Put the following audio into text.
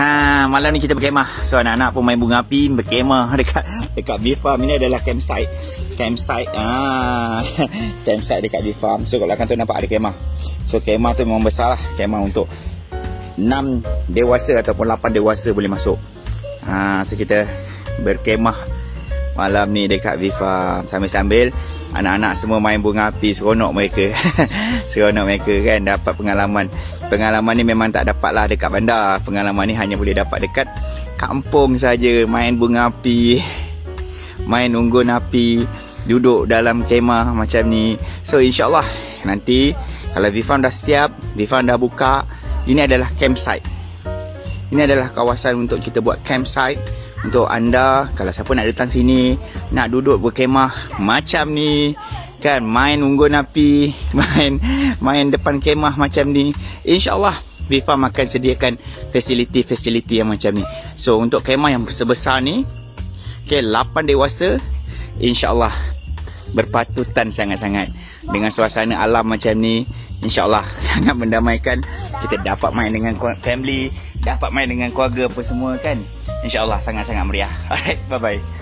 Ha, malam ni kita berkemah. So anak-anak pun main bunga api, berkemah dekat dekat bee farm. Ini adalah campsite. Campsite. Ah, campsite dekat bee farm. So kat belakang tu nampak ada kemah. So kemah tu memang besar lah. Kemah untuk 6 dewasa ataupun 8 dewasa boleh masuk. Ha, so kita berkemah malam ni dekat bee farm sambil-sambil anak-anak semua main bunga api seronok mereka seronok mereka kan dapat pengalaman pengalaman ni memang tak dapat lah dekat bandar. Pengalaman ni hanya boleh dapat dekat kampung saja. Main bunga api main unggun api duduk dalam kemah macam ni. So insyaAllah nanti kalau Vifan dah siap Vifan dah buka ini adalah campsite. Ini adalah kawasan untuk kita buat campsite. Untuk anda kalau siapa nak datang sini nak duduk berkemah macam ni kan main unggun api main main depan kemah macam ni. Insyaallah Bifam akan sediakan fasiliti-fasiliti yang macam ni. So untuk kemah yang sebesar ni okay, 8 dewasa insyaallah berpatutan sangat-sangat. Dengan suasana alam macam ni insyaallah sangat mendamaikan. Kita dapat main dengan family dapat main dengan keluarga apa semua kan. InsyaAllah sangat-sangat meriah. Alright, bye-bye.